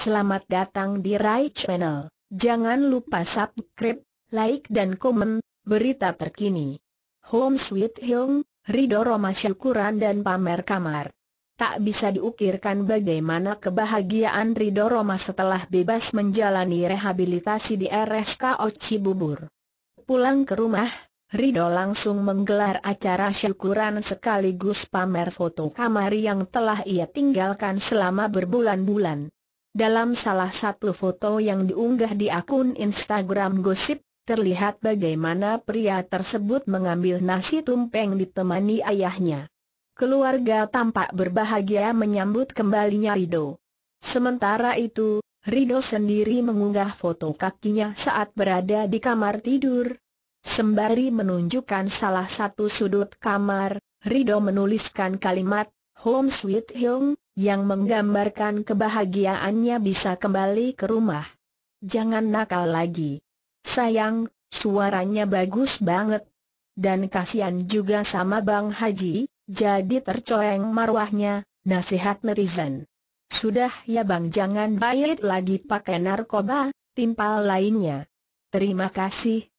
Selamat datang di Rai Channel. Jangan lupa subscribe, like dan komen berita terkini. Home Sweet Home, Ridho Roma syukuran dan pamer kamar. Tak bisa diukirkan bagaimana kebahagiaan Ridho Roma setelah bebas menjalani rehabilitasi di RSK Cibubur. Pulang ke rumah, Ridho langsung menggelar acara syukuran sekaligus pamer foto kamar yang telah ia tinggalkan selama berbulan-bulan. Dalam salah satu foto yang diunggah di akun Instagram Gosip, terlihat bagaimana pria tersebut mengambil nasi tumpeng ditemani ayahnya. Keluarga tampak berbahagia menyambut kembalinya Rido. Sementara itu, Rido sendiri mengunggah foto kakinya saat berada di kamar tidur. Sembari menunjukkan salah satu sudut kamar, Rido menuliskan kalimat, Home Sweet Home, yang menggambarkan kebahagiaannya bisa kembali ke rumah. Jangan nakal lagi. Sayang, suaranya bagus banget. Dan kasihan juga sama Bang Haji, jadi tercoreng marwahnya, nasihat netizen. Sudah ya Bang jangan bayar lagi pakai narkoba, timpal lainnya. Terima kasih,